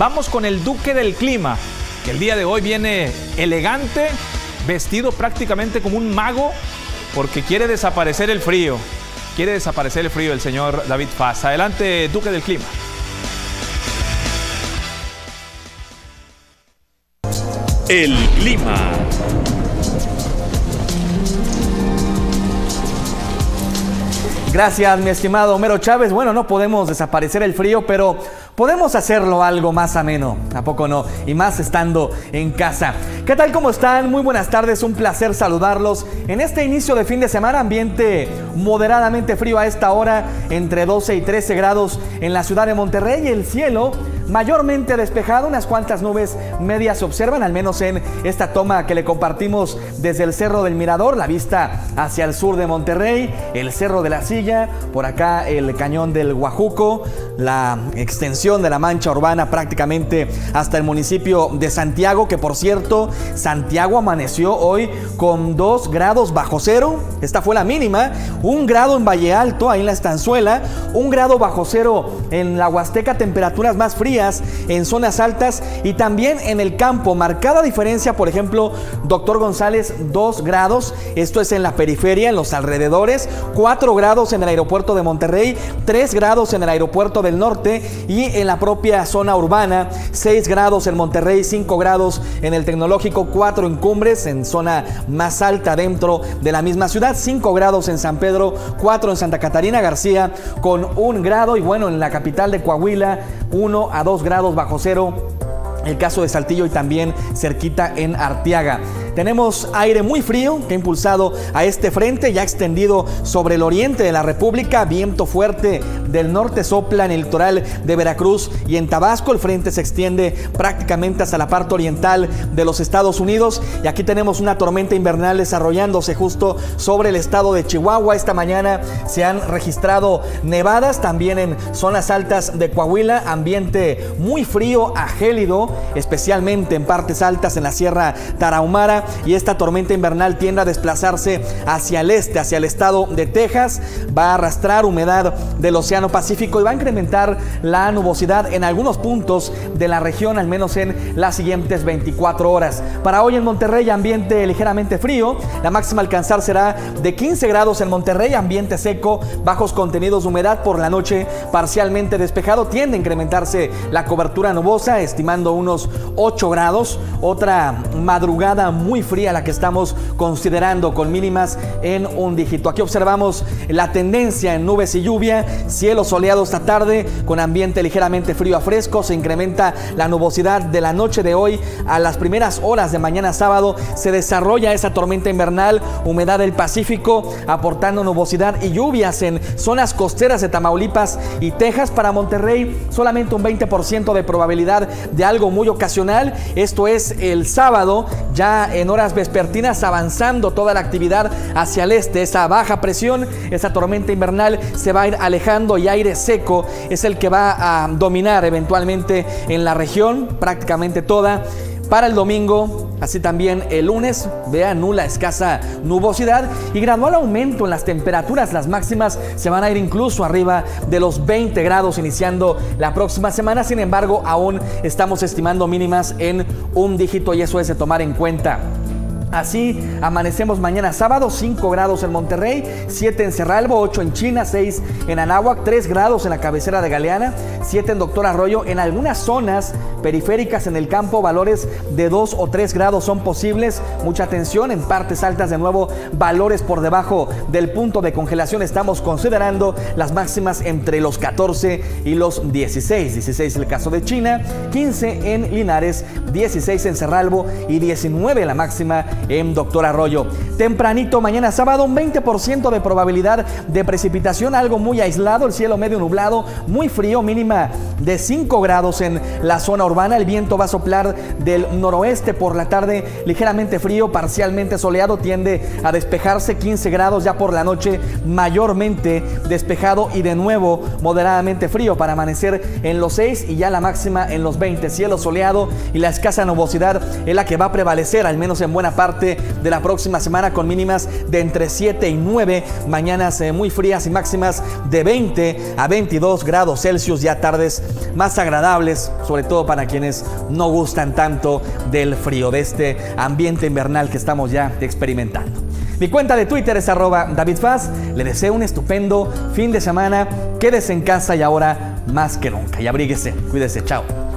Vamos con el Duque del Clima, que el día de hoy viene elegante, vestido prácticamente como un mago, porque quiere desaparecer el frío. Quiere desaparecer el frío el señor David Faz. Adelante, Duque del Clima. El clima. Gracias, mi estimado Homero Chávez. Bueno, no podemos desaparecer el frío, pero podemos hacerlo algo más ameno. ¿A poco no? Y más estando en casa. ¿Qué tal? ¿Cómo están? Muy buenas tardes. Un placer saludarlos en este inicio de fin de semana. Ambiente moderadamente frío a esta hora, entre 12 y 13 grados en la ciudad de Monterrey. El cielo mayormente despejado, unas cuantas nubes medias se observan, al menos en esta toma que le compartimos desde el Cerro del Mirador, la vista hacia el sur de Monterrey, el Cerro de la Silla, por acá el Cañón del Guajuco, la extensión de la mancha urbana prácticamente hasta el municipio de Santiago, que por cierto, Santiago amaneció hoy con 2 grados bajo cero, esta fue la mínima, un grado en Valle Alto, ahí en la estanzuela, un grado bajo cero en la Huasteca, temperaturas más frías en zonas altas y también en el campo. Marcada diferencia, por ejemplo, Doctor González, 2 grados. Esto es en la periferia, en los alrededores. 4 grados en el aeropuerto de Monterrey, 3 grados en el aeropuerto del norte y en la propia zona urbana. 6 grados en Monterrey, 5 grados en el tecnológico, 4 en Cumbres, en zona más alta dentro de la misma ciudad. 5 grados en San Pedro, 4 en Santa Catarina García con 1 grado y bueno, en la capital de Coahuila, 1 a 2 grados bajo cero. El caso de Saltillo y también cerquita en Arteaga. Tenemos aire muy frío que ha impulsado a este frente, ya extendido sobre el oriente de la República. Viento fuerte del norte sopla en el litoral de Veracruz y en Tabasco. El frente se extiende prácticamente hasta la parte oriental de los Estados Unidos. Y aquí tenemos una tormenta invernal desarrollándose justo sobre el estado de Chihuahua. Esta mañana se han registrado nevadas también en zonas altas de Coahuila. Ambiente muy frío a gélido, especialmente en partes altas en la Sierra Tarahumara y esta tormenta invernal tiende a desplazarse hacia el este, hacia el estado de Texas. Va a arrastrar humedad del Océano Pacífico y va a incrementar la nubosidad en algunos puntos de la región, al menos en las siguientes 24 horas. Para hoy en Monterrey, ambiente ligeramente frío. La máxima alcanzar será de 15 grados en Monterrey, ambiente seco, bajos contenidos de humedad por la noche, parcialmente despejado. Tiende a incrementarse la cobertura nubosa, estimando unos 8 grados. Otra madrugada muy muy fría la que estamos considerando con mínimas en un dígito. Aquí observamos la tendencia en nubes y lluvia, cielo soleado esta tarde con ambiente ligeramente frío a fresco, se incrementa la nubosidad de la noche de hoy a las primeras horas de mañana sábado, se desarrolla esa tormenta invernal, humedad del Pacífico aportando nubosidad y lluvias en zonas costeras de Tamaulipas y Texas. Para Monterrey, solamente un 20% de probabilidad de algo muy ocasional, esto es el sábado, ya en horas vespertinas avanzando toda la actividad hacia el este. Esa baja presión, esa tormenta invernal se va a ir alejando y aire seco es el que va a dominar eventualmente en la región, prácticamente toda. Para el domingo, así también el lunes, vea nula, escasa nubosidad y gradual aumento en las temperaturas. Las máximas se van a ir incluso arriba de los 20 grados iniciando la próxima semana. Sin embargo, aún estamos estimando mínimas en un dígito y eso es de tomar en cuenta. Así amanecemos mañana sábado, 5 grados en Monterrey, 7 en Cerralbo, 8 en China, 6 en Anáhuac, 3 grados en la cabecera de Galeana, 7 en Doctor Arroyo. En algunas zonas periféricas en el campo, valores de 2 o 3 grados son posibles. Mucha atención, en partes altas de nuevo, valores por debajo del punto de congelación. Estamos considerando las máximas entre los 14 y los 16. 16 el caso de China, 15 en Linares, 16 en Cerralbo y 19 la máxima en Doctor Arroyo. Tempranito, mañana sábado, un 20% de probabilidad de precipitación, algo muy aislado, el cielo medio nublado, muy frío, mínima de 5 grados en la zona urbana. El viento va a soplar del noroeste por la tarde, ligeramente frío, parcialmente soleado, tiende a despejarse 15 grados ya por la noche, mayormente despejado y de nuevo moderadamente frío para amanecer en los 6 y ya la máxima en los 20. Cielo soleado y la escasa nubosidad es la que va a prevalecer, al menos en buena parte parte de la próxima semana con mínimas de entre 7 y 9, mañanas eh, muy frías y máximas de 20 a 22 grados Celsius, ya tardes más agradables, sobre todo para quienes no gustan tanto del frío, de este ambiente invernal que estamos ya experimentando. Mi cuenta de Twitter es arroba David Le deseo un estupendo fin de semana. Quédese en casa y ahora más que nunca. Y abríguese. Cuídese. Chao.